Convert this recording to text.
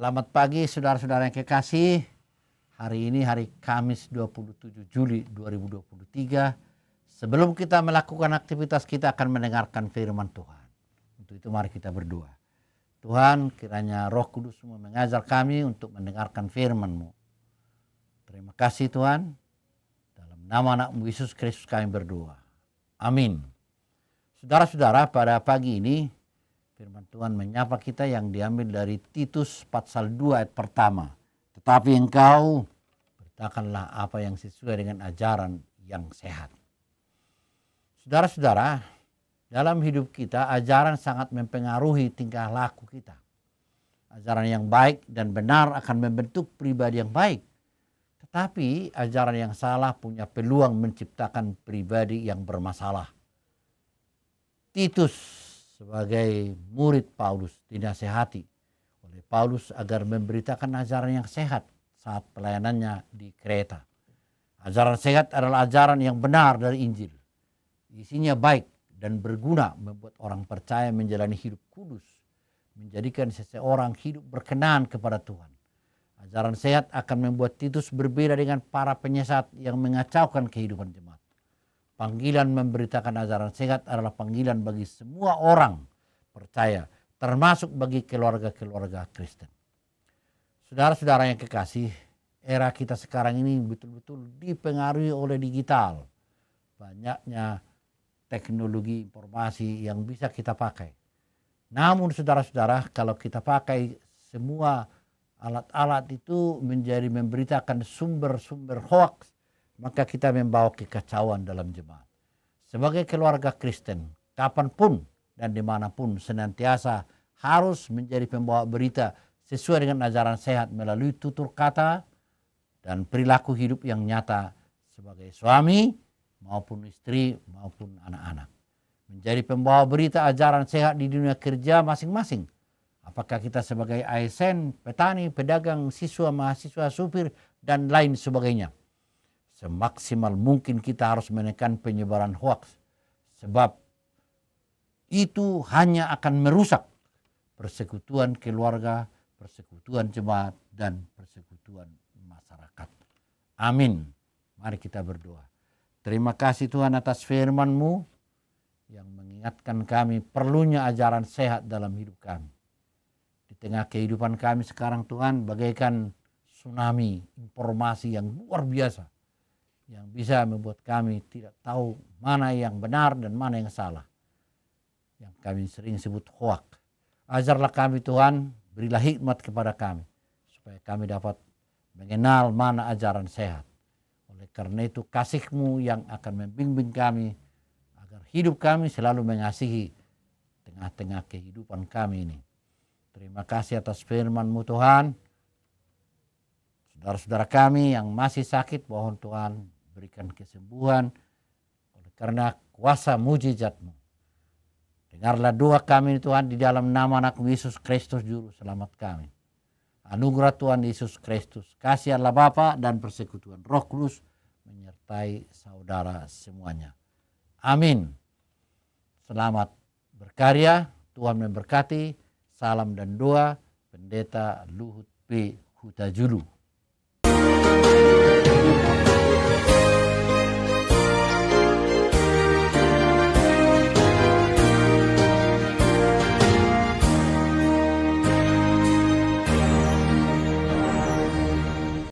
Selamat pagi saudara-saudara yang kekasih. Hari ini hari Kamis 27 Juli 2023. Sebelum kita melakukan aktivitas kita akan mendengarkan firman Tuhan. Untuk itu mari kita berdoa. Tuhan kiranya roh kudusmu mengajar kami untuk mendengarkan firman-Mu. Terima kasih Tuhan. Dalam nama anakmu Yesus Kristus kami berdoa. Amin. Saudara-saudara pada pagi ini Firman Tuhan menyapa kita yang diambil dari Titus pasal 2 ayat pertama. Tetapi engkau beritakanlah apa yang sesuai dengan ajaran yang sehat. Saudara-saudara, dalam hidup kita ajaran sangat mempengaruhi tingkah laku kita. Ajaran yang baik dan benar akan membentuk pribadi yang baik. Tetapi ajaran yang salah punya peluang menciptakan pribadi yang bermasalah. Titus sebagai murid Paulus dinasehati oleh Paulus agar memberitakan ajaran yang sehat saat pelayanannya di kereta. Ajaran sehat adalah ajaran yang benar dari Injil. Isinya baik dan berguna membuat orang percaya menjalani hidup kudus, menjadikan seseorang hidup berkenan kepada Tuhan. Ajaran sehat akan membuat Titus berbeda dengan para penyesat yang mengacaukan kehidupan jemaat. Panggilan memberitakan ajaran sehat adalah panggilan bagi semua orang percaya, termasuk bagi keluarga-keluarga Kristen. Saudara-saudara yang kekasih, era kita sekarang ini betul-betul dipengaruhi oleh digital. Banyaknya teknologi informasi yang bisa kita pakai. Namun saudara-saudara, kalau kita pakai semua alat-alat itu menjadi memberitakan sumber-sumber hoax maka kita membawa kekacauan dalam jemaat. Sebagai keluarga Kristen, kapan pun dan di mana pun senantiasa harus menjadi pembawa berita sesuai dengan ajaran sehat melalui tutur kata dan perilaku hidup yang nyata sebagai suami maupun istri maupun anak-anak. Menjadi pembawa berita ajaran sehat di dunia kerja masing-masing. Apakah kita sebagai ASN, petani, pedagang, siswa, mahasiswa, supir, dan lain sebagainya semaksimal mungkin kita harus menekan penyebaran hoax. Sebab itu hanya akan merusak persekutuan keluarga, persekutuan jemaat, dan persekutuan masyarakat. Amin. Mari kita berdoa. Terima kasih Tuhan atas firman-Mu yang mengingatkan kami perlunya ajaran sehat dalam hidup kami. Di tengah kehidupan kami sekarang Tuhan bagaikan tsunami informasi yang luar biasa yang bisa membuat kami tidak tahu mana yang benar dan mana yang salah. Yang kami sering sebut hoak. Ajarlah kami Tuhan, berilah hikmat kepada kami. Supaya kami dapat mengenal mana ajaran sehat. Oleh karena itu kasihmu yang akan membimbing kami agar hidup kami selalu mengasihi tengah-tengah kehidupan kami ini. Terima kasih atas firman-Mu Tuhan. Saudara-saudara kami yang masih sakit, mohon Tuhan berikan kesembuhan oleh karena kuasa mujizatmu. Dengarlah doa kami Tuhan di dalam nama anak Yesus Kristus Juru Selamat kami. Anugerah Tuhan Yesus Kristus, kasih Allah Bapa dan persekutuan Roh Kudus menyertai saudara semuanya. Amin. Selamat berkarya, Tuhan memberkati. Salam dan doa, Pendeta Luhut P. Hutajulu.